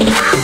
Yeah.